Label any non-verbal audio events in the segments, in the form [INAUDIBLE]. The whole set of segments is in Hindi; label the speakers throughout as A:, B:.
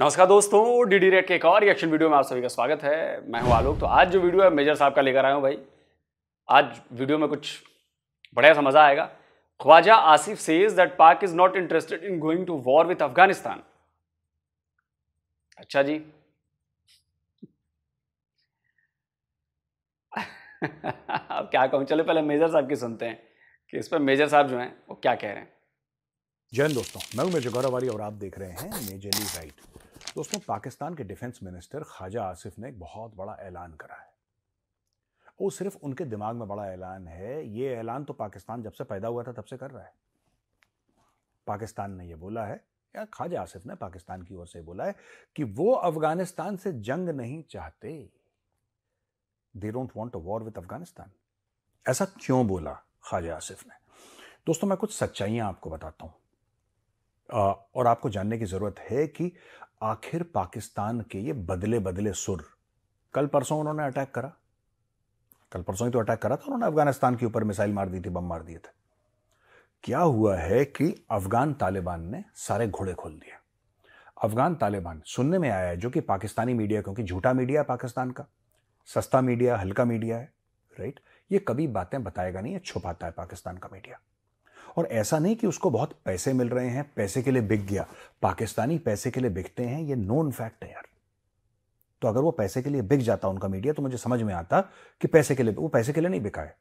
A: नमस्कार दोस्तों डी डी रेट के एक और रिएक्शन वीडियो में आप सभी का स्वागत है। मैं हूँ आलोक। तो आज जो वीडियो है, मेजर साहब का लेकर आया हूँ भाई। आज वीडियो में कुछ बढ़िया सा मज़ा आएगा। Khawaja Asif says that Pak is not interested in going to war with Afghanistan अच्छा जी। अब क्या कहूँ? चलो पहले मेजर साहब की सुनते हैं कि इस पर मेजर साहब जो हैं, वो क्या कह रहे हैं।
B: जैन दोस्तों, मैं हूँ मेजर गौरवारी और आप देख रहे हैं मेजरली राइट। दोस्तों, पाकिस्तान के डिफेंस मिनिस्टर ख्वाजा आसिफ ने एक बहुत बड़ा ऐलान करा है। वो सिर्फ़ उनके दिमाग में बड़ा ऐलान है। ये ऐलान तो पाकिस्तान जब से पैदा हुआ था तब से कर रहा है। पाकिस्तान ने ये बोला है, या ख्वाजा आसिफ ने पाकिस्तान की ओर से बोला है, कि वो अफ़गानिस्तान से जंग नहीं चाहते। They don't want war with Afghanistan. ऐसा क्यों बोला ख्वाजा आसिफ ने? दोस्तों, मैं कुछ सच्चाइयाँ आपको बताता हूँ। और आपको जानने की ज़रूरत है कि आखिर पाकिस्तान के ये बदले बदले सुर कल परसों उन्होंने अटैक करा। कल परसों ही तो अटैक करा था, उन्होंने अफ़गानिस्तान के ऊपर मिसाइल मार दी थी, बम मार दिए थे। क्या हुआ है कि अफगान तालिबान ने सारे घोड़े खोल दिए। अफगान तालिबान सुनने में आया है जो कि पाकिस्तानी मीडिया, क्योंकि झूठा मीडिया है पाकिस्तान का। सस्ता मीडिया, हल्का मीडिया है, राइट? ये कभी बातें बताएगा नहीं है छुपाता है पाकिस्तान का मीडिया। और ऐसा नहीं कि उसको बहुत पैसे मिल रहे हैं, पैसे के लिए बिक गया। पाकिस्तानी पैसे के लिए बिकते हैं, ये नोन फैक्ट है यार। तो अगर वो पैसे के लिए बिक जाता उनका मीडिया तो मुझे समझ में आता कि पैसे के लिए, वो पैसे के लिए नहीं बिका है।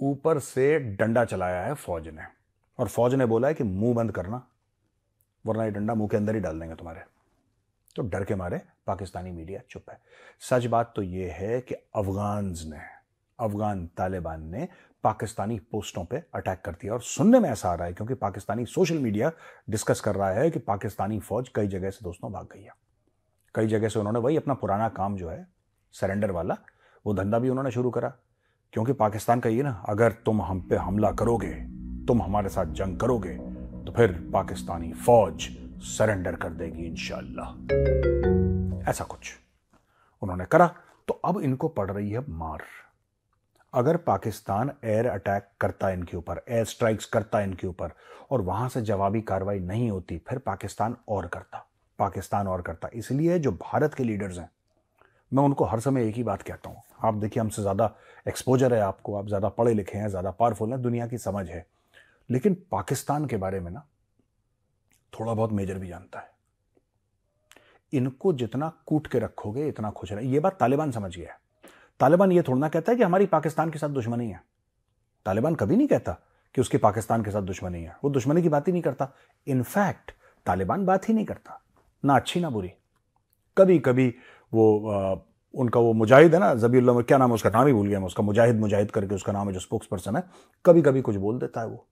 B: ऊपर से डंडा चलाया है फौज ने, और फौज ने बोला है कि मुँह बंद करना, वरना ये डंडा मुँह के अंदर ही डाल देंगे तुम्हारे। तो डर के मारे पाकिस्तानी मीडिया चुप है। सच बात तो यह है कि अफगान ने, अफगान तालिबान ने पाकिस्तानी पोस्टों पे अटैक कर दिया। और सुनने में ऐसा आ रहा है क्योंकि पाकिस्तानी सोशल मीडिया डिस्कस कर रहा है कि पाकिस्तानी फौज कई जगह से दोस्तों भाग गई है। कई जगह से उन्होंने वही अपना पुराना काम जो है, सरेंडर वाला, वो धंधा भी उन्होंने शुरू करा। क्योंकि पाकिस्तान का ये ना, अगर तुम हम पे हमला करोगे, तुम हमारे साथ जंग करोगे तो फिर पाकिस्तानी फौज सरेंडर कर देगी इंशाला ऐसा कुछ उन्होंने करा। तो अब इनको पड़ रही है मार। अगर पाकिस्तान एयर अटैक करता इनके ऊपर एयर स्ट्राइक्स करता इनके ऊपर, और वहाँ से जवाबी कार्रवाई नहीं होती, फिर पाकिस्तान और करता, पाकिस्तान और करता। इसलिए जो भारत के लीडर्स हैं, मैं उनको हर समय एक ही बात कहता हूँ। आप देखिए, हमसे ज़्यादा एक्सपोजर है आपको, आप ज़्यादा पढ़े लिखे हैं, ज़्यादा पावरफुल हैं, दुनिया की समझ है। लेकिन पाकिस्तान के बारे में ना, थोड़ा बहुत मेजर भी जानता है। इनको जितना कूट के रखोगे, इतना खुश रहे, ये बात तालिबान समझ गया है। तालिबान ये थोड़ा ना कहता है कि हमारी पाकिस्तान के साथ दुश्मनी है। तालिबान कभी नहीं कहता कि उसकी पाकिस्तान के साथ दुश्मनी है। वो दुश्मनी की बात ही नहीं करता। इनफैक्ट तालिबान बात ही नहीं करता। ना अच्छी ना बुरी। कभी कभी वो आ, उनका वो मुजाहिद है ना जबील्ला क्या नाम है उसका नाम ही भूल गया मैं उसका मुजाहिद मुजाहिद करके उसका नाम है जो स्पोक्स पर्सन है। कभी कभी कुछ बोल देता है वो।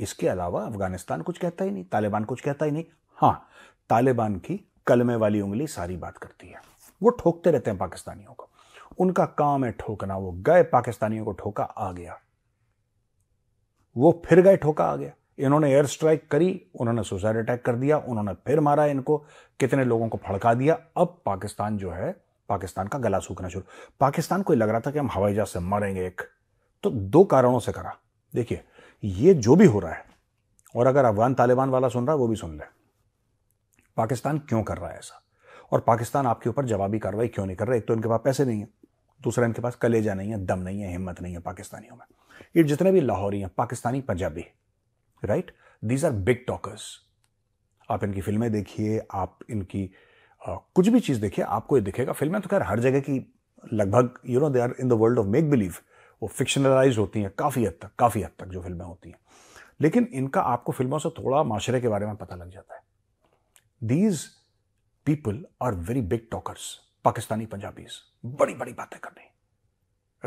B: इसके अलावा अफ़गानिस्तान कुछ कहता ही नहीं तालिबान कुछ कहता ही नहीं। हाँ तालिबान की कलमे वाली उंगली सारी बात करती है। वो ठोकते रहते हैं पाकिस्तानियों को। उनका काम है ठोकना। वो गए, पाकिस्तानियों को ठोका, आ गया। वो फिर गए, ठोका, आ गया। इन्होंने एयर स्ट्राइक करी, उन्होंने सुसाइड अटैक कर दिया, उन्होंने फिर मारा इनको। कितने लोगों को फड़का दिया। अब पाकिस्तान जो है, पाकिस्तान का गला सूखना शुरू। पाकिस्तान को लग रहा था कि हम हवाई जहाज़ से मरेंगे एक। तो दो कारणों से करा। देखिए, ये जो भी हो रहा है, और अगर अफगान तालिबान वाला सुन रहा है, वो भी सुन ले। पाकिस्तान क्यों कर रहा है ऐसा? और पाकिस्तान आपके ऊपर जवाबी कार्रवाई क्यों नहीं कर रहा? एक तो इनके पास पैसे नहीं है। दूसरा इनके पास कलेजा नहीं है दम नहीं है हिम्मत नहीं है पाकिस्तानियों में। ये जितने भी लाहौरी हैं Pakistani Punjabi right these are big talkers आप इनकी फ़िल्में देखिए आप इनकी आ, कुछ भी चीज़ देखिए आपको ये दिखेगा फ़िल्में तो खैर हर जगह की लगभग you know they are in the world of make believe वो फिक्शनलाइज होती हैं काफ़ी हद तक काफ़ी हद तक जो फ़िल्में होती हैं। लेकिन इनका आपको फ़िल्मों से थोड़ा माशरे के बारे में पता लग जाता है। These people are very big talkers Pakistani Punjabis. बड़ी बड़ी बातें कर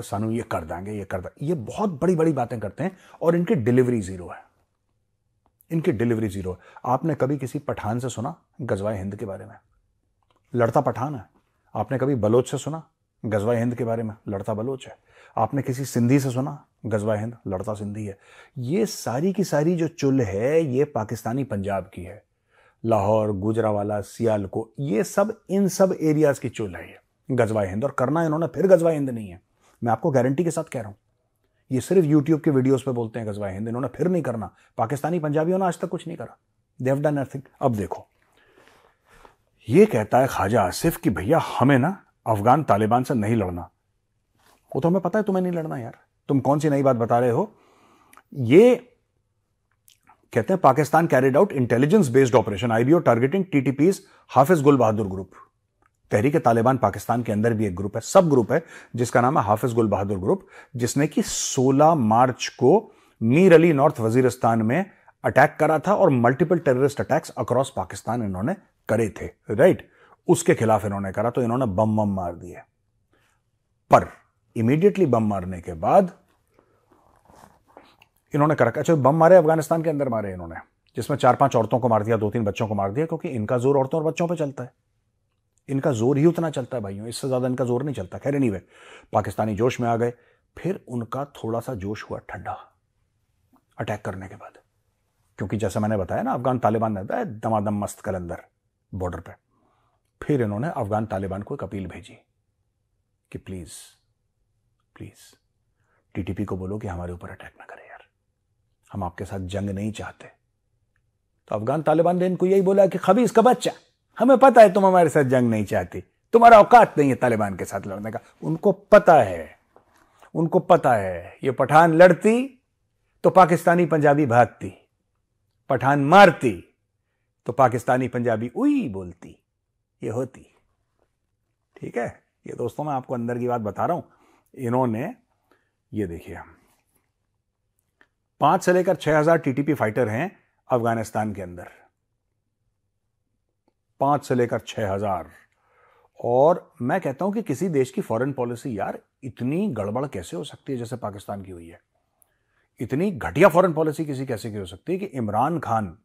B: सानू ये कर देंगे, ये कर देंगे ये बहुत बड़ी बड़ी बातें करते हैं और इनकी डिलीवरी ज़ीरो है। इनकी डिलीवरी ज़ीरो है। आपने कभी किसी पठान से सुना गजवाए हिंद के बारे में? लड़ता पठान है। आपने कभी बलोच से सुना गजवाए हिंद के बारे में? लड़ता बलोच है। आपने किसी सिंधी से सुना गजवाए हिंद? लड़ता सिंधी है। ये सारी की सारी जो चुल है, ये पाकिस्तानी पंजाब की है। लाहौर, गुजरावाला, सियालको, ये सब, इन सब एरियाज़ की चुल है ये। गजवाए हिंद, और करना इन्होंने फिर गजवाए हिंद नहीं है। मैं आपको गारंटी के साथ कह रहा हूँ, ये सिर्फ़ यूट्यूब के वीडियोस पे बोलते हैं गजवाए हिंद, इन्होंने फिर नहीं करना। पाकिस्तानी पंजाबियों ने आज तक कुछ नहीं करा। देव डन नथिंग अब देखो, ये कहता है ख्वाजा आसिफ कि भैया, हमें ना अफगान तालिबान से नहीं लड़ना। वो तो हमें पता है तुम्हें नहीं लड़ना यार। तुम कौन सी नई बात बता रहे हो? ये कहते हैं Pakistan carried out intelligence based operation IBO targeting TTPs Hafiz Gul Bahadur group Tehreek Taliban Pakistan के अंदर भी एक ग्रुप है, सब ग्रुप है, जिसका नाम है हाफिज गुल बहादुर ग्रुप, जिसने कि 16 मार्च को मीर अली नॉर्थ वजीरिस्तान में अटैक करा था और multiple terrorist attacks across Pakistan इन्होंने करे थे, राइट? उसके खिलाफ इन्होंने करा तो इन्होंने बम बम मार दिए। पर इमीडिएटली बम मारने के बाद इन्होंने कर अच्छा बम मारे अफ़गानिस्तान के अंदर मारे इन्होंने, जिसमें चार पाँच औरतों को मार दिया, दो तीन बच्चों को मार दिया, क्योंकि इनका ज़ोर औरतों और बच्चों पर चलता है। इनका ज़ोर ही उतना चलता है भाइयों, इससे ज़्यादा इनका ज़ोर नहीं चलता। खैर नहीं वे पाकिस्तानी जोश में आ गए, फिर उनका थोड़ा सा जोश हुआ ठंडा, अटैक करने के बाद। क्योंकि जैसे मैंने बताया ना, अफगान तालिबान रहता है दमादम मस्त कलंदर बॉर्डर पर फिर इन्होंने अफगान तालिबान को एक अपील भेजी कि प्लीज़ प्लीज़ टीटीपी को बोलो कि हमारे ऊपर अटैक ना करें यार। हम आपके साथ जंग नहीं चाहते। तो अफगान तालिबान ने इनको यही बोला कि खबीज का बच्चा हमें पता है तुम हमारे साथ जंग नहीं चाहती। तुम्हारा औकात नहीं है तालिबान के साथ लड़ने का। उनको पता है, उनको पता है, ये पठान लड़ती तो पाकिस्तानी पंजाबी भागती। पठान मारती तो पाकिस्तानी पंजाबी उई बोलती। ये होती। ठीक है? ये दोस्तों, मैं आपको अंदर की बात बता रहा हूँ। इन्होंने, ये देखिए पाँच से लेकर छह हज़ार टीटीपी फाइटर हैं अफ़गानिस्तान के अंदर। पाँच से लेकर छह हज़ार। और मैं कहता हूँ कि किसी देश की फॉरेन पॉलिसी यार इतनी गड़बड़ कैसे हो सकती है, जैसे पाकिस्तान की हुई है? इतनी घटिया फॉरेन पॉलिसी किसी कैसे की हो सकती है कि इमरान खान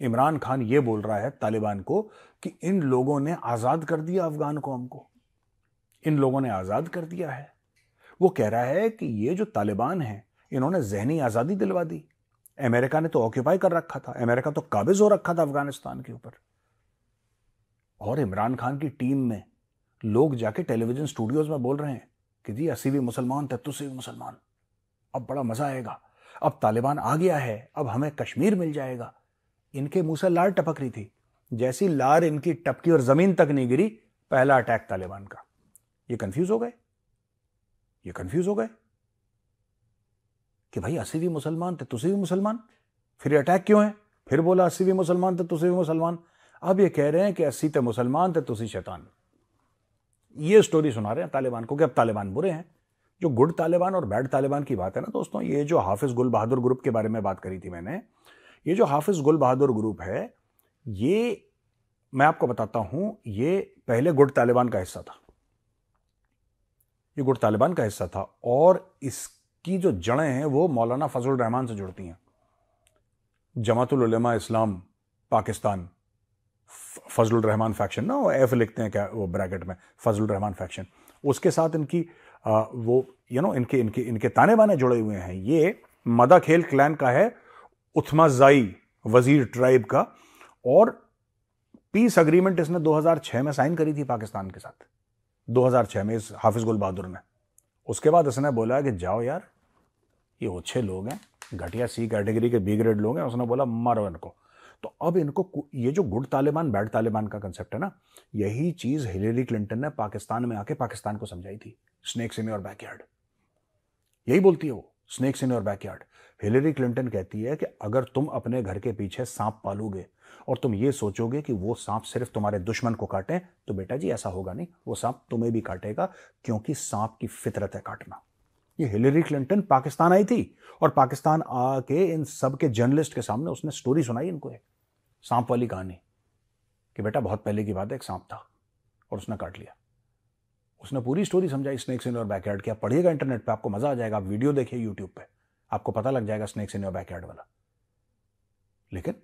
B: इमरान खान ये बोल रहा है तालिबान को कि इन लोगों ने आज़ाद कर दिया अफगान कौम को। इन लोगों ने आज़ाद कर दिया है। वो कह रहा है कि ये जो तालिबान है, इन्होंने जहनी आज़ादी दिलवा दी। अमेरिका ने तो ऑक्यूपाई कर रखा था। अमेरिका तो काबिज हो रखा था अफ़गानिस्तान के ऊपर। और इमरान खान की टीम में लोग जाके टेलीविज़न स्टूडियोज में बोल रहे हैं कि जी अस्सी भी मुसलमान तत्तुसी भी मुसलमान। अब बड़ा मज़ा आएगा। अब तालिबान आ गया है। अब हमें कश्मीर मिल जाएगा। इनके मुँह से लार टपक रही थी। जैसी लार इनकी टपकी और ज़मीन तक नहीं गिरी, पहला अटैक तालिबान का। ये कंफ्यूज हो गए? ये कंफ्यूज हो गए? कि भाई अस्सी भी मुसलमान थे तुसी भी मुसलमान? फिर अटैक क्यों है? फिर बोला अस्सी भी मुसलमान थे तुसी भी मुसलमान। अब ये कह रहे हैं कि अस्सी थे मुसलमान थे, तुसी शैतान। ये स्टोरी सुना रहे हैं तालिबान को कि अब तालिबान बुरे हैं। जो गुड तालिबान और बैड तालिबान की बात है ना दोस्तों, ये जो हाफिज गुल बहादुर ग्रुप के बारे में बात करी थी मैंने, ये जो हाफिज गुल बहादुर ग्रुप है, ये मैं आपको बताता हूँ, ये पहले गुड तालिबान का हिस्सा था। ये गुड तालिबान का हिस्सा था और इसकी जो जड़ें हैं वो मौलाना फजल रहमान से जुड़ती हैं। जमातुल इस्लाम, पाकिस्तान। फजल रहमान फैक्शन ना एफ़ लिखते हैं क्या वो ब्रैकेट में फजल रहमान फैक्शन उसके साथ इनकी आ, वो यू नो इनके इनके इनके ताने बाने जुड़े हुए हैं। ये मदा खेल क्लैन का है उथमाजाई वज़ीर ट्राइब का और पीस अग्रीमेंट इसने 2006 में साइन करी थी पाकिस्तान के साथ। 2006 में इस हाफिज गुल बहादुर ने। उसके बाद इसने बोला कि जाओ यार ये अच्छे लोग हैं घटिया सी कैटेगरी के बी ग्रेड लोग हैं उसने बोला मारो इनको। तो अब इनको ये जो गुड तालिबान, बैड तालिबान का कंसेप्ट है ना, यही चीज़ हिलेरी क्लिंटन ने पाकिस्तान में आके पाकिस्तान को समझाई थी स्नेक्स इन योर बैकयार्ड। यही बोलती है वो snakes in your backyard. Hillary Clinton कहती है कि अगर तुम अपने घर के पीछे सांप पालोगे और तुम ये सोचोगे कि वो सांप सिर्फ़ तुम्हारे दुश्मन को काटे तो बेटा जी ऐसा होगा नहीं, वो सांप तुम्हें भी काटेगा, क्योंकि सांप की फितरत है काटना। ये हिलेरी क्लिंटन पाकिस्तान आई थी और पाकिस्तान आके इन सब के जर्नलिस्ट के सामने उसने स्टोरी सुनाई इनको एक सांप वाली कहानी कि बेटा बहुत पहले की बात है, एक सांप था और उसने काट लिया। उसने पूरी स्टोरी समझाई, स्नेक्स इन योर बैकयार्ड की आप पढ़िएगा इंटरनेट पे, आपको मज़ा आ जाएगा। आप वीडियो देखिए यूट्यूब पे, आपको पता लग जाएगा स्नेक्स इन योर बैकयार्ड वाला। लेकिन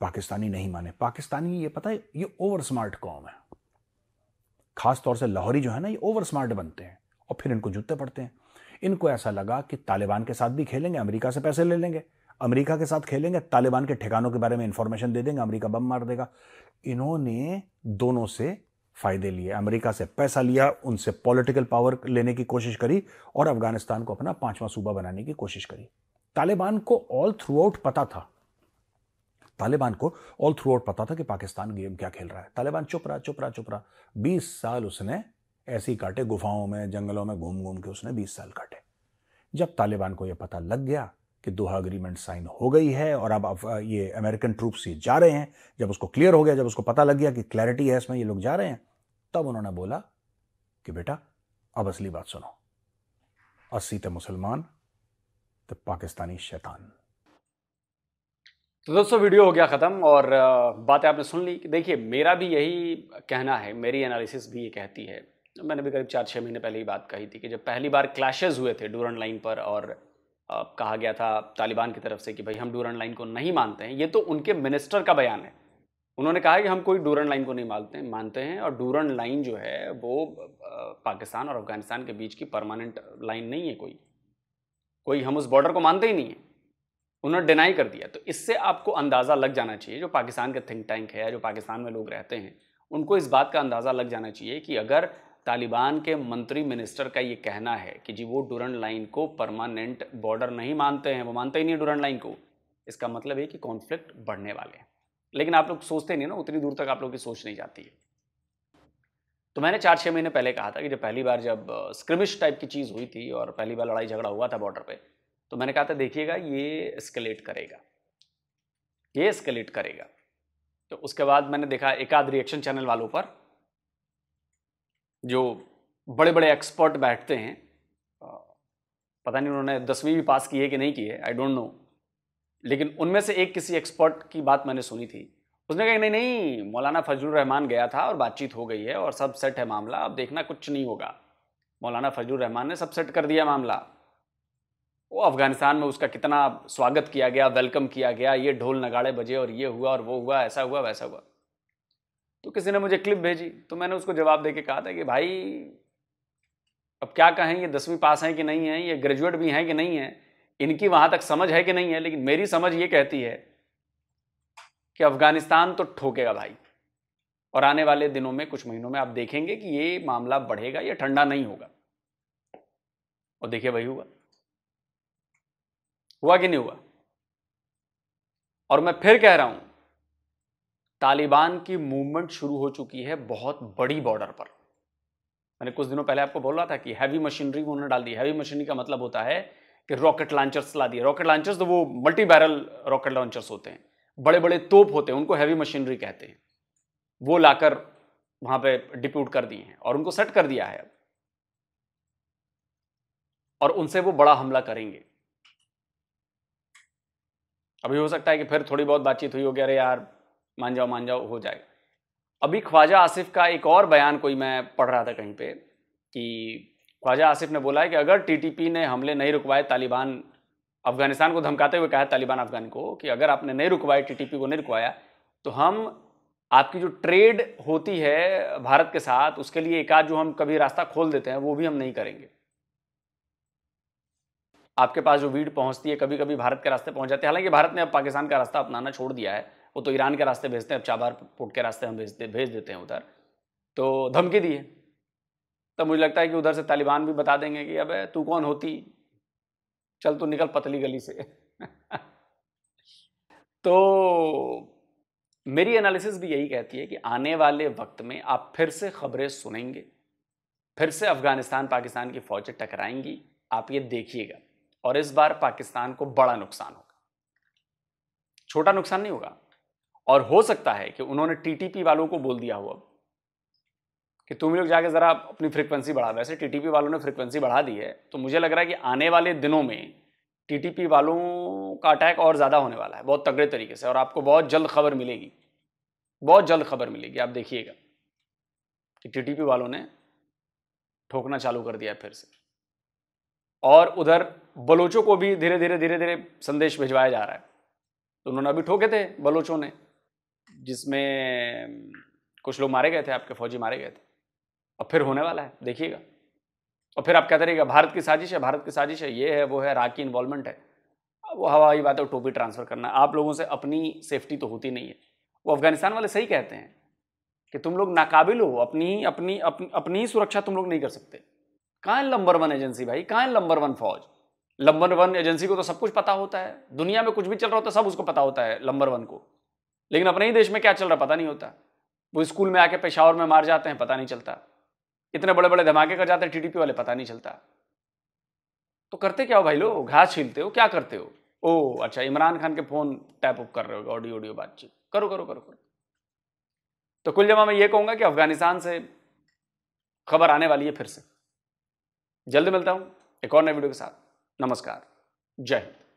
B: पाकिस्तानी नहीं माने। पाकिस्तानी ये पता है, ये ओवर स्मार्ट कौम है। खास तौर से लाहौरी जो है ना, ये ओवर स्मार्ट बनते हैं और फिर इनको जूते पड़ते हैं। इनको ऐसा लगा कि तालिबान के साथ भी खेलेंगे, अमेरिका से पैसे ले लेंगे। अमेरिका के साथ खेलेंगे, तालिबान के ठिकानों के बारे में इंफॉर्मेशन दे देंगे, अमेरिका बम मार देगा। इन्होंने दोनों से फ़ायदे लिए। अमेरिका से पैसा लिया, उनसे पॉलिटिकल पावर लेने की कोशिश करी और अफ़गानिस्तान को अपना पांचवा सूबा बनाने की कोशिश करी। तालिबान को ऑल थ्रू आउट पता था। तालिबान को ऑल थ्रू आउट पता था कि पाकिस्तान गेम क्या खेल रहा है। तालिबान चुप रहा चुप रहा चुप रहा। बीस साल उसने ऐसे ही काटे, गुफाओं में, जंगलों में घूम घूम के उसने बीस साल काटे। जब तालिबान को यह पता लग गया कि दोहा अग्रीमेंट साइन हो गई है और अब ये अमेरिकन ट्रूप्स ये जा रहे हैं, जब उसको क्लियर हो गया, जब उसको पता लग गया कि क्लैरिटी है इसमें, ये लोग जा रहे हैं, तब उन्होंने बोला कि बेटा, अब असली बात सुनो। अस्सी थे मुसलमान तो पाकिस्तानी शैतान।
A: तो दोस्तों वीडियो हो गया ख़त्म और बातें आपने सुन ली। देखिए, मेरा भी यही कहना है, मेरी एनालिसिस भी ये कहती है। मैंने भी करीब चार छः महीने पहले ही बात कही थी कि जब पहली बार क्लैशेज हुए थे डूरन लाइन पर और कहा गया था तालिबान की तरफ़ से कि भाई हम डूरन लाइन को नहीं मानते हैं, ये तो उनके मिनिस्टर का बयान है। उन्होंने कहा कि हम कोई डूरन लाइन को नहीं मानते मानते हैं और डूरन लाइन जो है वो पाकिस्तान और अफ़गानिस्तान के बीच की परमानेंट लाइन नहीं है कोई। कोई हम उस बॉर्डर को मानते ही नहीं है। उन्होंने डिनाई कर दिया। तो इससे आपको अंदाज़ा लग जाना चाहिए, जो पाकिस्तान के थिंक टैंक है जो पाकिस्तान में लोग रहते हैं, उनको इस बात का अंदाज़ा लग जाना चाहिए कि अगर तालिबान के मंत्री मिनिस्टर का ये कहना है कि जी वो डूरन लाइन को परमानेंट बॉर्डर नहीं मानते हैं, वो मानते ही नहीं डूरन लाइन को। इसका मतलब है कि कॉन्फ्लिक्ट बढ़ने वाले हैं। लेकिन आप लोग सोचते नहीं ना, उतनी दूर तक आप लोग की सोच नहीं जाती है। तो मैंने चार छः महीने पहले कहा था कि जब पहली बार जब स्क्रिमिश टाइप की चीज़ हुई थी और पहली बार लड़ाई झगड़ा हुआ था बॉर्डर पे तो मैंने कहा था, देखिएगा, ये स्केलेट करेगा। ये स्केलेट करेगा। तो उसके बाद मैंने देखा एक आध रिएक्शन चैनल वालों पर जो बड़े बड़े एक्सपर्ट बैठते हैं पता नहीं उन्होंने दसवीं भी पास की है कि नहीं की है आई डोंट नो लेकिन उनमें से एक किसी एक्सपर्ट की बात मैंने सुनी थी। उसने कहा, नहीं नहीं, मौलाना फजलुर रहमान गया था और बातचीत हो गई है और सब सेट है मामला, अब देखना कुछ नहीं होगा। मौलाना फजलुर रहमान ने सब सेट कर दिया मामला। वो अफ़गानिस्तान में उसका कितना स्वागत किया गया वेलकम किया गया, ये ढोल नगाड़े बजे और ये हुआ और वो हुआ, ऐसा हुआ, वैसा हुआ। तो किसी ने मुझे क्लिप भेजी तो मैंने उसको जवाब दे के कहा था कि भाई, अब क्या कहें, ये दसवीं पास हैं कि नहीं है, ये ग्रेजुएट भी हैं कि नहीं है? इनकी वहाँ तक समझ है कि नहीं है, लेकिन मेरी समझ ये कहती है कि अफ़गानिस्तान तो ठोकेगा भाई, और आने वाले दिनों में, कुछ महीनों में आप देखेंगे कि ये मामला बढ़ेगा या ठंडा नहीं होगा। और देखिए वही हुआ। हुआ कि नहीं हुआ? और मैं फिर कह रहा हूँ तालिबान की मूवमेंट शुरू हो चुकी है बहुत बड़ी बॉर्डर पर। मैंने कुछ दिनों पहले आपको बोल रहा था कि हैवी मशीनरी उन्होंने डाल दी हैवी मशीनरी का मतलब होता है कि रॉकेट लॉन्चर्स ला दिए। रॉकेट लॉन्चर्स तो वो मल्टी बैरल रॉकेट लॉन्चर्स होते हैं। बड़े बड़े तोप होते हैं, उनको हैवी मशीनरी कहते हैं। वो लाकर वहाँ पे डिप्यूट कर दिए हैं और उनको सेट कर दिया है। और उनसे वो बड़ा हमला करेंगे। अभी हो सकता है कि फिर थोड़ी बहुत बातचीत हुई होगी, अरे यार मान जाओ मान जाओ हो जाएगा। अभी ख्वाजा आसिफ का एक और बयान कोई मैं पढ़ रहा था कहीं पे कि ख्वाजा आसिफ ने बोला है कि अगर टीटीपी ने हमले नहीं रुकवाए, तालिबान अफ़गानिस्तान को धमकाते हुए कहा तालिबान अफगान को, कि अगर आपने नहीं रुकवाए, टीटीपी को नहीं रुकवाया तो हम आपकी जो ट्रेड होती है भारत के साथ, उसके लिए एक आध जो हम कभी रास्ता खोल देते हैं, वो भी हम नहीं करेंगे। आपके पास जो वीड पहुँचती है कभी कभी भारत के रास्ते पहुँच जाते हैं। हालाँकि भारत ने अब पाकिस्तान का रास्ता अपनाना छोड़ दिया है। वो तो ईरान के रास्ते भेजते हैं, अब चाबार पोर्ट के रास्ते हम भेजते भेज देते हैं उधर। तो धमकी दिए तब मुझे लगता है कि उधर से तालिबान भी बता देंगे कि, अब, तू कौन होती? चल तो निकल पतली गली से। [LAUGHS] तो मेरी एनालिसिस भी यही कहती है कि आने वाले वक्त में आप फिर से खबरें सुनेंगे, फिर से अफ़गानिस्तान पाकिस्तान की फौजें टकराएँगी, आप ये देखिएगा, और इस बार पाकिस्तान को बड़ा नुकसान होगा। छोटा नुकसान नहीं होगा और हो सकता है कि उन्होंने टीटीपी वालों को बोल दिया हो अब कि तुम लोग जाके ज़रा अपनी फ्रिक्वेंसी बढ़ा वैसे टीटीपी वालों ने फ्रिक्वेंसी बढ़ा दी है तो मुझे लग रहा है कि आने वाले दिनों में टीटीपी वालों का अटैक और ज़्यादा होने वाला है, बहुत तगड़े तरीके से, और आपको बहुत जल्द खबर मिलेगी। बहुत जल्द खबर मिलेगी, आप देखिएगा कि टीटीपी वालों ने ठोकना चालू कर दिया फिर से। और उधर बलोचों को भी धीरे धीरे धीरे धीरे संदेश भिजवाया जा रहा है। तो उन्होंने अभी ठोके थे बलोचों ने। जिसमें कुछ लोग मारे गए थे, आपके फौजी मारे गए थे। और फिर होने वाला है, देखिएगा। और फिर आप कहते रहिएगा, भारत की साजिश है, भारत की साजिश है, ये है, वो है राग की इन्वॉल्वमेंट है वो हवाई बात है टोपी ट्रांसफ़र करना, आप लोगों से अपनी सेफ्टी तो होती नहीं है। वो अफ़गानिस्तान वाले सही कहते हैं कि तुम लोग नाकाबिल हो, अपनी अपनी अपनी अपनी ही सुरक्षा तुम लोग नहीं कर सकते। कहाँ नंबर वन एजेंसी भाई? कहाँ नंबर वन फौज? नंबर वन एजेंसी को तो सब कुछ पता होता है। दुनिया में कुछ भी चल रहा होता है, सब उसको पता होता है नंबर वन को। लेकिन अपने ही देश में क्या चल रहा पता नहीं होता। वो स्कूल में आके पेशावर में मार जाते हैं, पता नहीं चलता। इतने बड़े बड़े धमाके कर जाते हैं, टीडीपी वाले, पता नहीं चलता। तो करते क्या हो भाई लोग? घास छीलते हो? क्या करते हो? ओ अच्छा इमरान खान के फ़ोन टैप अप कर रहे हो, ऑडियो ऑडियो बातचीत। करो करो करो करो। तो कुल जमा मैं ये कहूँगा कि अफ़गानिस्तान से खबर आने वाली है फिर से। जल्द मिलता हूँ, एक और नए वीडियो के साथ। नमस्कार। जय हिंद।